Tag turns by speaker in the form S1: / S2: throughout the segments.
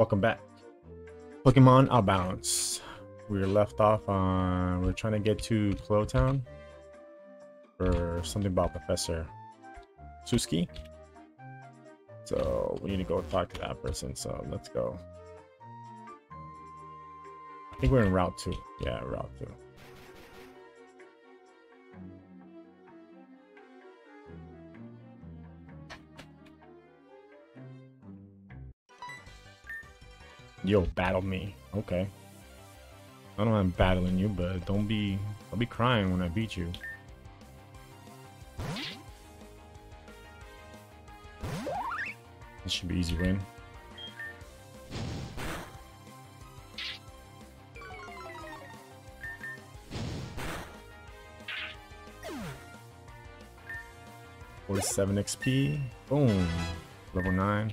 S1: Welcome back. Pokemon Outbounds. We were left off on we're trying to get to Town for something about Professor Suski. So we need to go talk to that person. So let's go. I think we're in Route 2. Yeah, Route 2. Yo, battle me. Okay. I don't know I'm battling you, but don't be I'll be crying when I beat you. This should be easy win. Forty-seven XP. Boom. Level nine.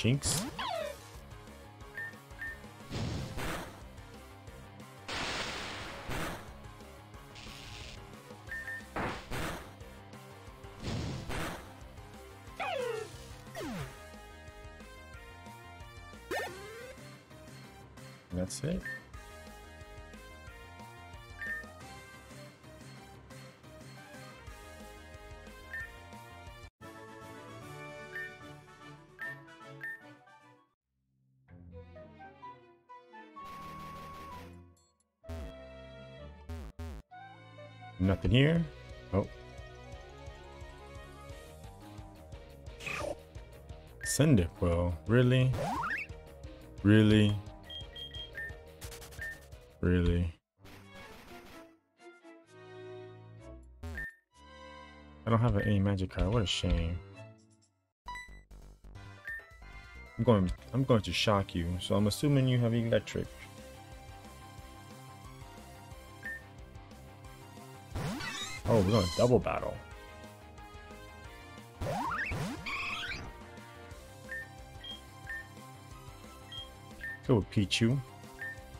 S1: Chinks. Here. Oh. Cyndaquil. Really? Really? Really? I don't have any magic card. What a shame. I'm going I'm going to shock you, so I'm assuming you have electric. We're going to double battle. Go with Pichu.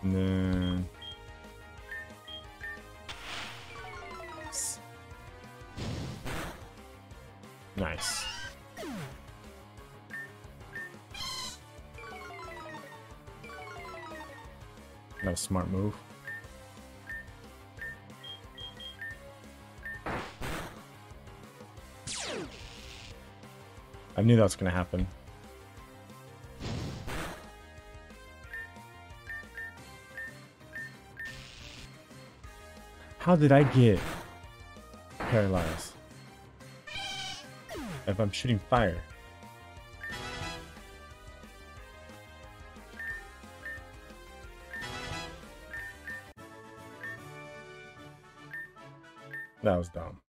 S1: And then... Nice. Was a smart move. I knew that was gonna happen. How did I get paralyzed? If I'm shooting fire. That was dumb.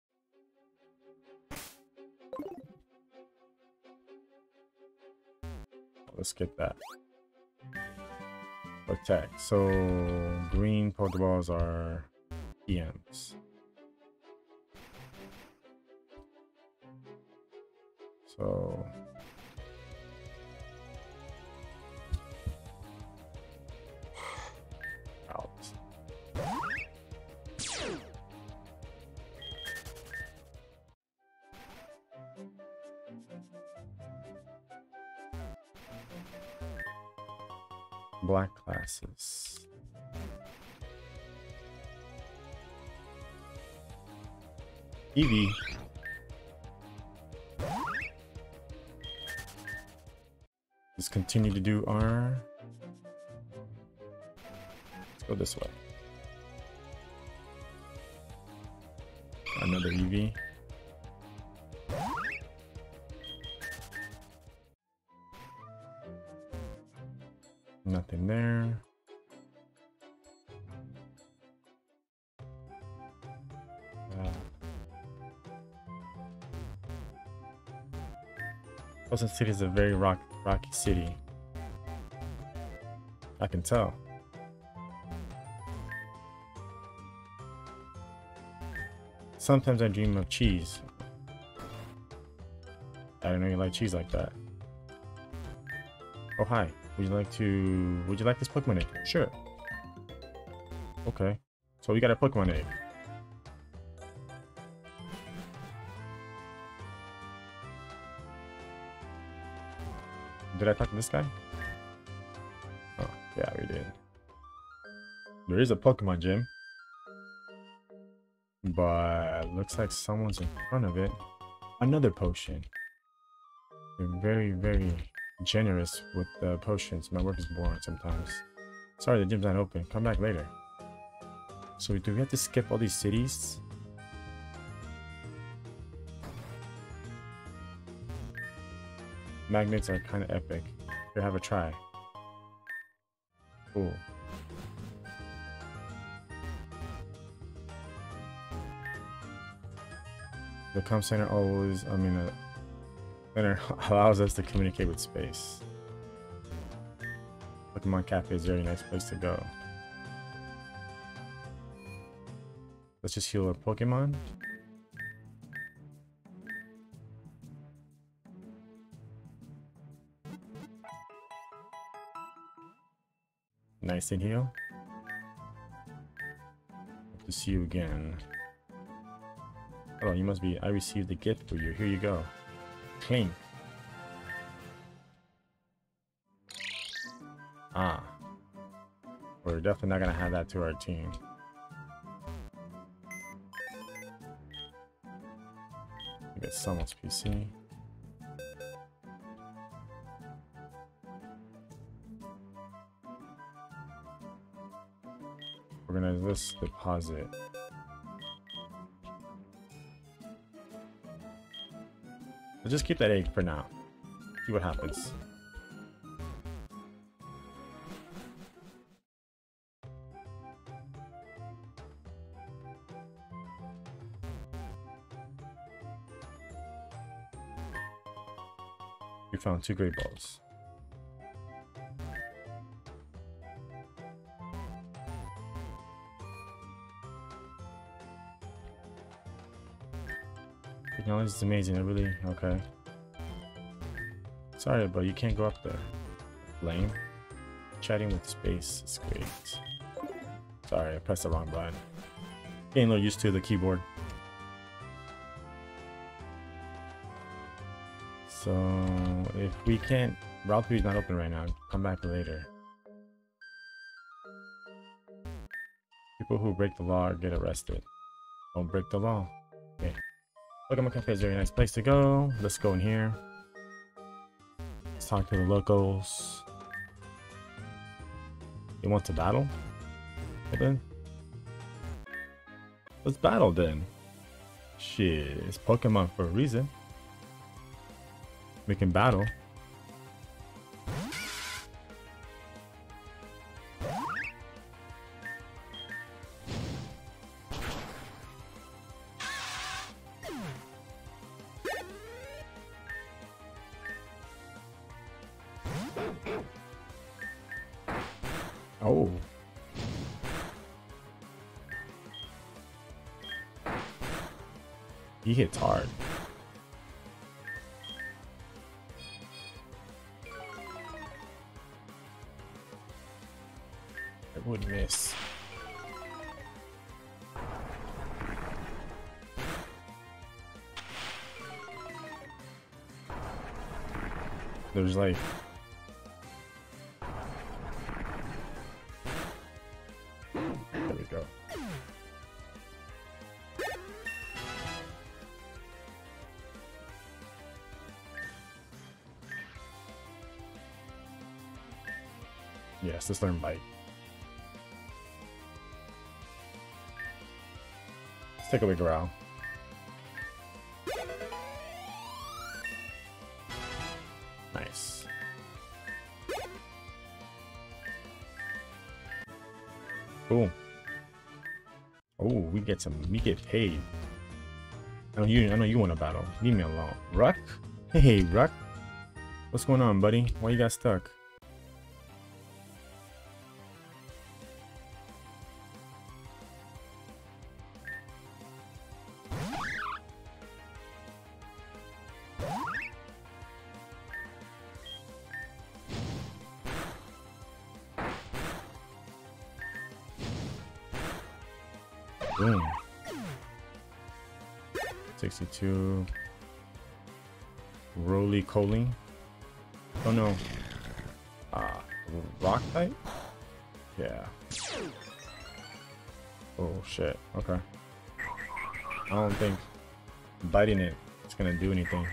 S1: Let's get that. Attack. So green Pokeballs are PMs. So Black classes. Eevee. Let's continue to do our... Let's go this way. Another Eevee. Felsen City is a very rock, rocky city. I can tell. Sometimes I dream of cheese. I didn't know you like cheese like that. Oh hi. Would you like to would you like this Pokemon egg? Sure. Okay. So we got a Pokemon egg. Did I talk to this guy? Oh, yeah, we did. There is a Pokemon gym. But looks like someone's in front of it. Another potion. They're very, very generous with the potions. My work is boring sometimes. Sorry, the gym's not open. Come back later. So do we have to skip all these cities? Magnets are kind of epic. Here, have a try. Cool. The com center always, I mean, center allows us to communicate with space. Pokemon Cafe is a very nice place to go. Let's just heal our Pokemon. Nice and heal. Hope to see you again. Oh, you must be. I received a gift for you. Here you go. Clean. Ah. We're definitely not gonna have that to our team. Get someone's PC. This deposit. I'll just keep that egg for now. See what happens. We found two great balls. Technology is amazing. I really okay. Sorry, but you can't go up there. Lame. Chatting with space is great. Sorry, I pressed the wrong button. Getting a little used to the keyboard. So if we can't, Route 3 is not open right now. Come back later. People who break the law get arrested. Don't break the law. Okay. Pokemon Cafe is a very nice place to go. Let's go in here. Let's talk to the locals. You want to battle? Well then. Let's battle then. Shit, it's Pokemon for a reason. We can battle. Oh. He hits hard. I would miss. There's like Let's learn. Let's take a look around. Nice. Boom. Oh, we get some. We get paid. I know you. I know you want to battle. Leave me alone. Ruck. Hey, Ruck. What's going on, buddy? Why you got stuck? 62. Rolycoly. Oh no. Ah, rock type? Yeah. Oh shit. Okay. I don't think biting it is gonna do anything.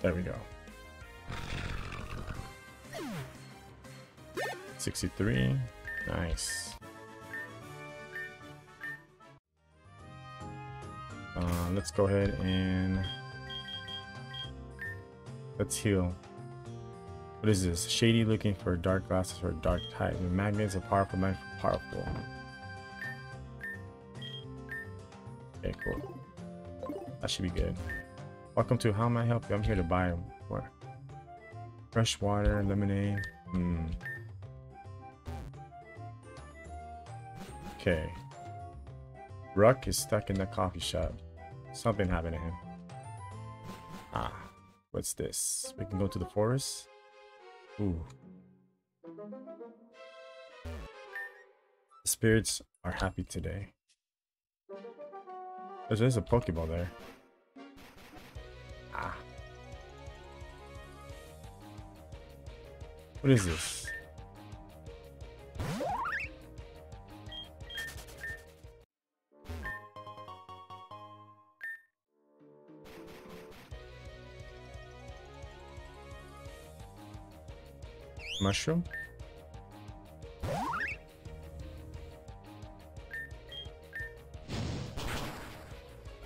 S1: There we go. 63. Nice. Uh, let's go ahead and let's heal. What is this? Shady looking for dark glasses for dark type. The magnets are powerful, magnet powerful. Okay, cool. That should be good. Welcome to How May I Help You? I'm here to buy what? Fresh water, lemonade. Hmm. Okay. Ruck is stuck in the coffee shop. Something happened to him. Ah, what's this? We can go to the forest? Ooh. The spirits are happy today. There's, there's a Pokeball there. Ah. What is this? Mushroom?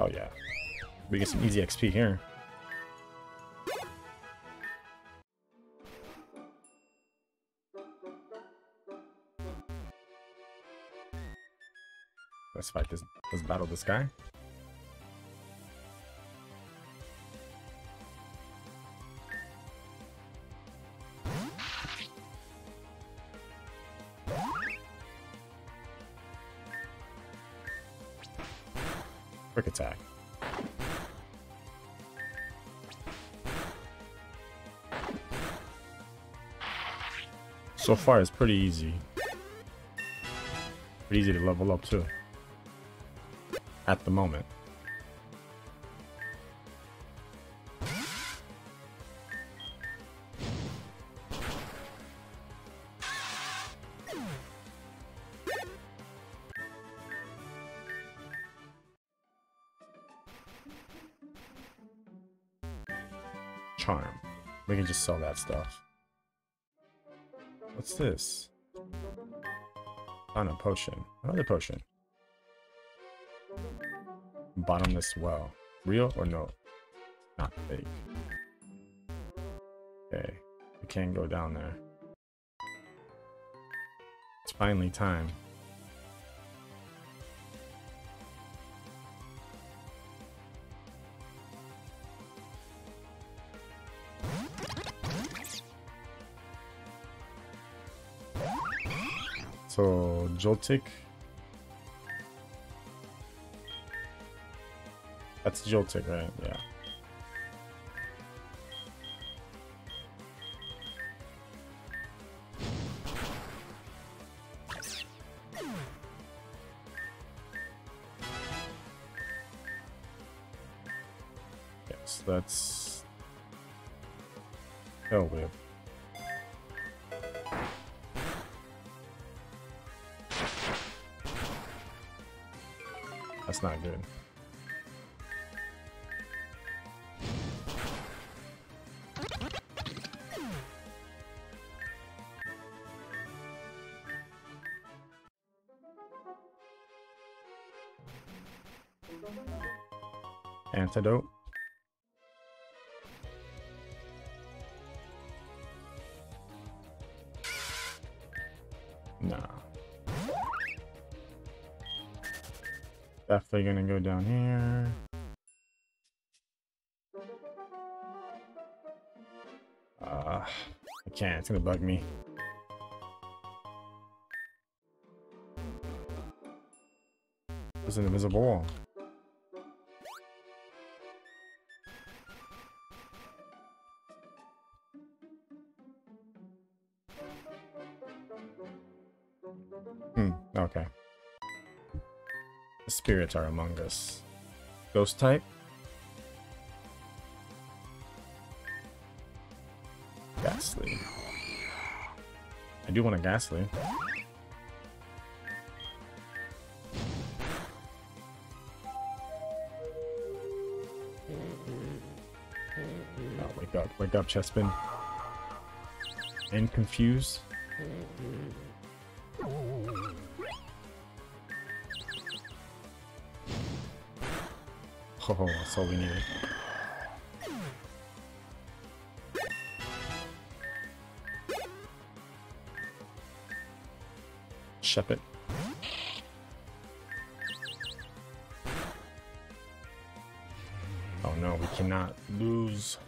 S1: Oh yeah. We get some easy XP here. Let's fight this. Let's battle this guy. Quick attack. So far, it's pretty easy. Pretty easy to level up too. At the moment. Charm. We can just sell that stuff. What's this? On a potion. Another potion. Bottomless well. Real or no? Not fake. Okay. We can't go down there. It's finally time. So, Joltik. That's Joltik, right? Yeah. Yes, that's... Oh, Whip. Not good. Antidote. Definitely gonna go down here. Uh, I can't, it's gonna bug me. There's an invisible wall. Spirits are among us. Ghost type? Gastly. I do want a Gastly. Oh, wake up, wake up, Chespin. And confused. Oh, that's all we needed. Oh no, we cannot lose.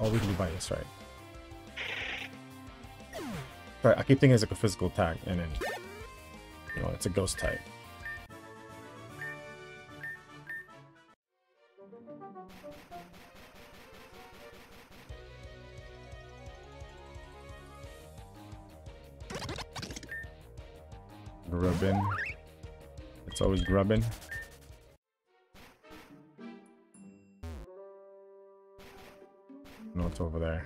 S1: Oh, we can do. That's right. Sorry, I keep thinking it's like a physical attack, and then you know it's a ghost type. Grubbin. It's always grubbin. No, it's over there.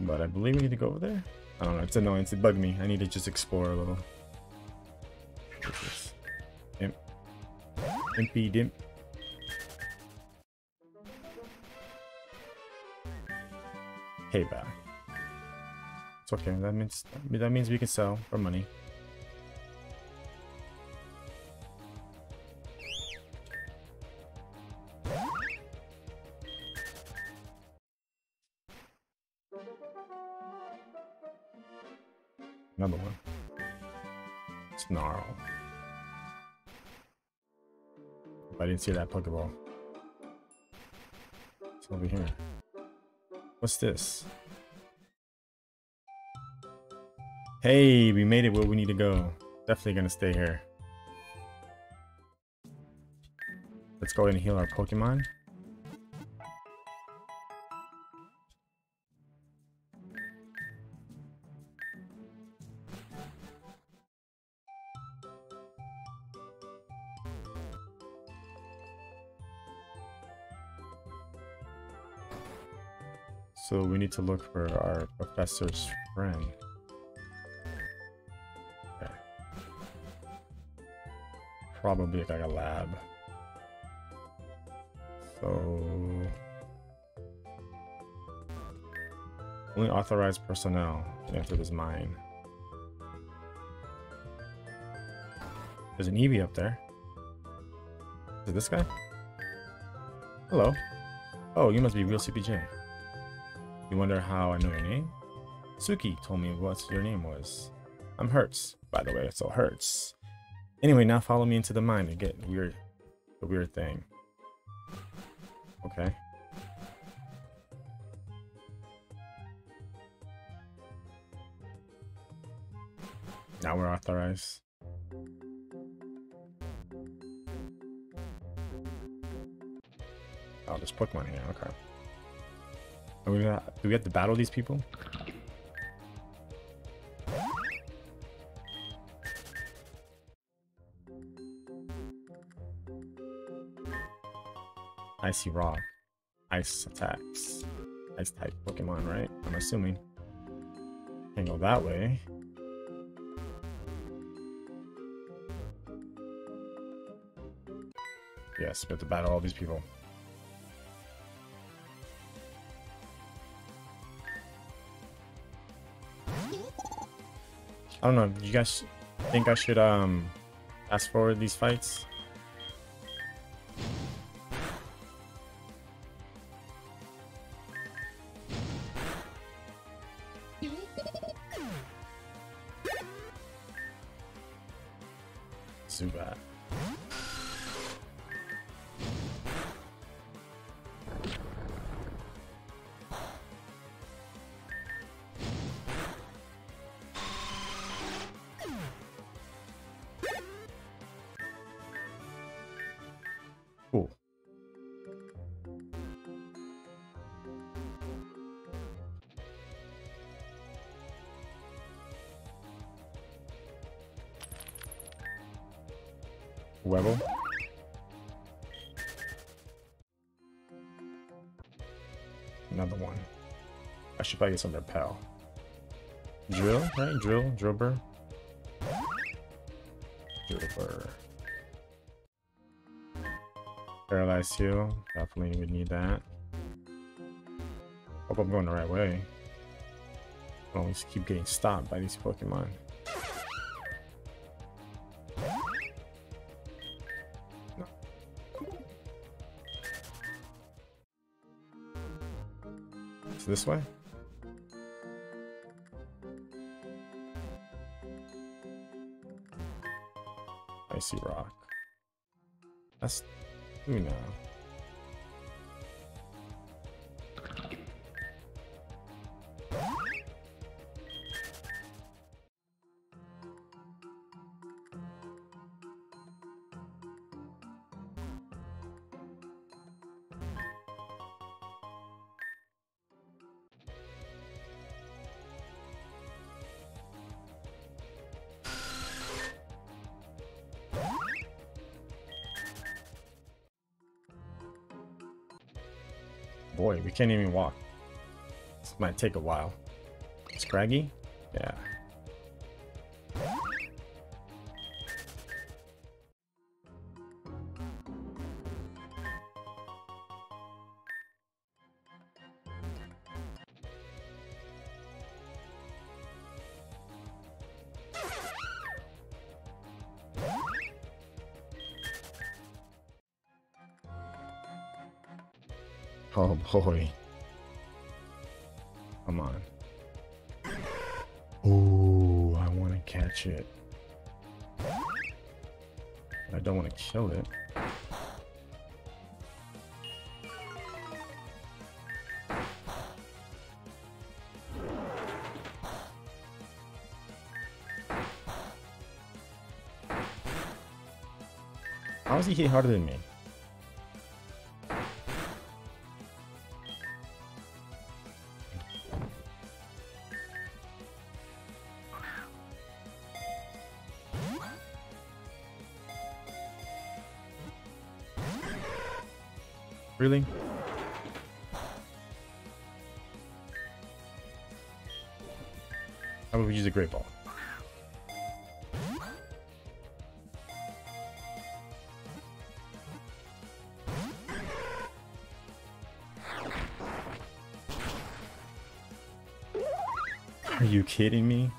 S1: But I believe we need to go over there. I don't know, it's annoying, it bugged me. I need to just explore a little. What's? Imp. Impidimp. Payback. It's okay, that means that means we can sell for money. Didn't see that Pokeball. It's over here. What's this? Hey, we made it where we need to go. Definitely gonna stay here. Let's go ahead and heal our Pokemon. To look for our professor's friend. Okay. Probably like a lab. So only authorized personnel can enter this mine. There's an Eevee up there. Is it this guy? Hello. Oh, you must be real CPJ. You wonder how I know your name? Suki told me what your name was. I'm Hertz, by the way, so Hertz. Anyway, now follow me into the mine to get weird, the weird thing. Okay. Now we're authorized. Oh, there's Pokemon here, okay. Are we gonna, do we have to battle these people? Icy Rock. Ice attacks. Ice type Pokemon, right? I'm assuming. Can't go that way. Yes, we have to battle all these people. I don't know. Do you guys think I should um fast forward these fights? Webbel. Another one. I should probably get some repel. drill right? Drill, Drillbur. Drillbur. Paralyzed heal. Definitely would need that. Hope I'm going the right way. I always keep getting stopped by these Pokemon. This way? Icy rock. That's who now? Boy, we can't even walk. This might take a while. Scraggy? Yeah. Oh boy. Come on. Ooh, I want to catch it. I don't want to kill it. How is he hit harder than me? Really? How about we use a great ball? Are you kidding me?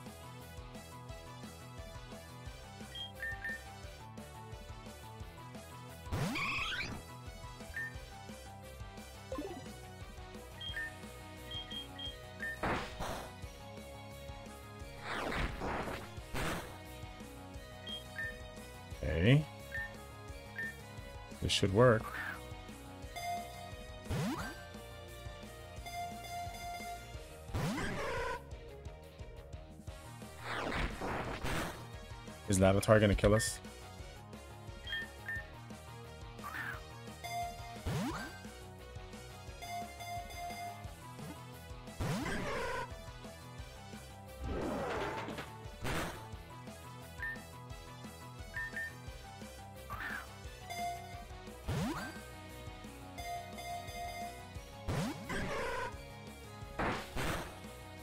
S1: Should work. Is Larvitar gonna kill us?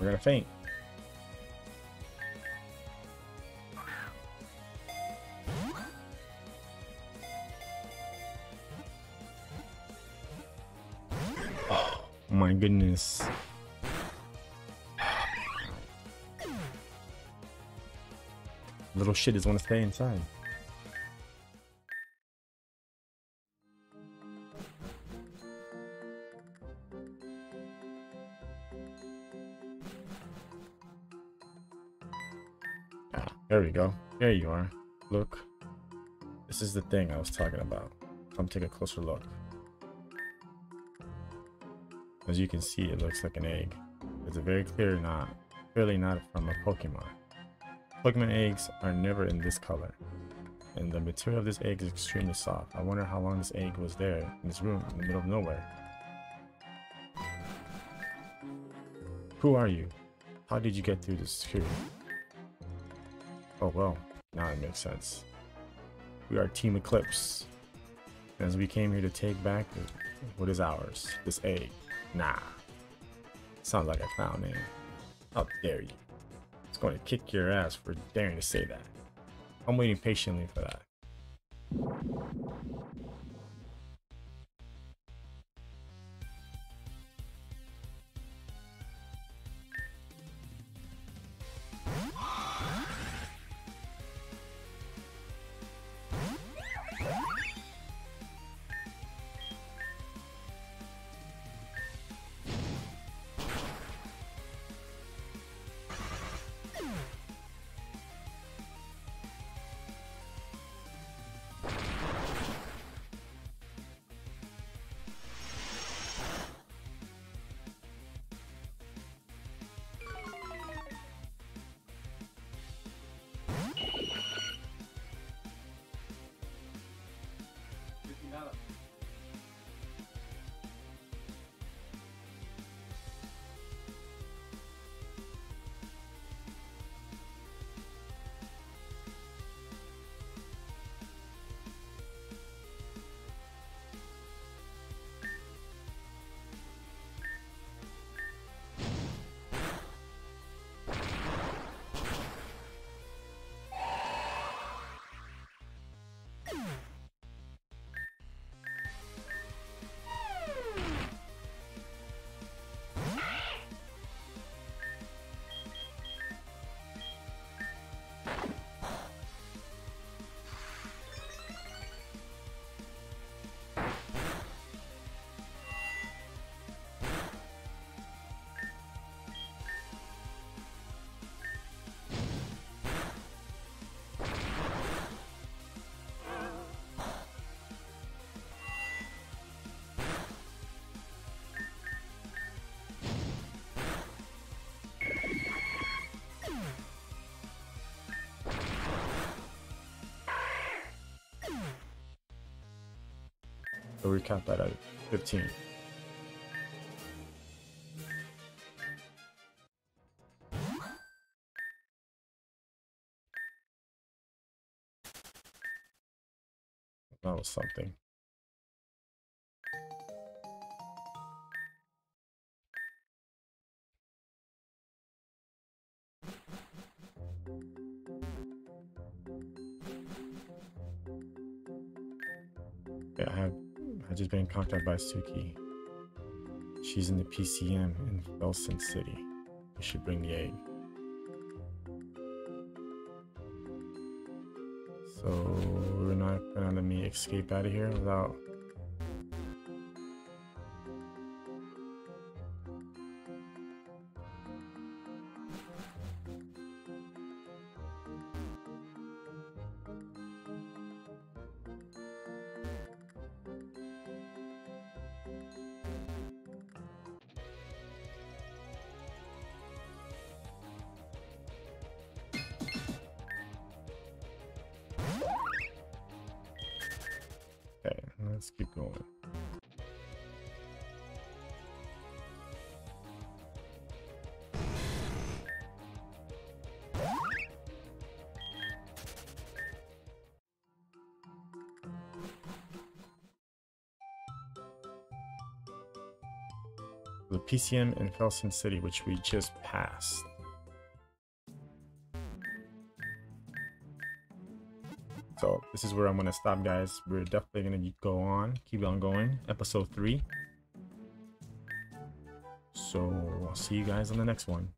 S1: We're gonna faint. Oh my goodness. Little shit just want to stay inside. We go. There you are. Look. This is the thing I was talking about. Come take a closer look. As you can see, it looks like an egg. It's a very clear not, clearly not from a Pokemon. Pokemon eggs are never in this color. And the material of this egg is extremely soft. I wonder how long this egg was there in this room in the middle of nowhere. Who are you? How did you get through the security? Oh well, now it makes sense. We are Team Eclipse. As we came here to take back what is ours? This egg. Nah. Sounds like a clown name. Oh, How dare you? It's going to kick your ass for daring to say that. I'm waiting patiently for that. So we cap that at 15. That was something. Contacted by Suki. She's in the PCM in Felsen City. You should bring the egg. So we're not gonna let me escape out of here without let's keep going. The PCM in Felsen City, which we just passed. This is where I'm gonna stop, guys. We're definitely gonna go on, keep on going. Episode three. So I'll see you guys on the next one.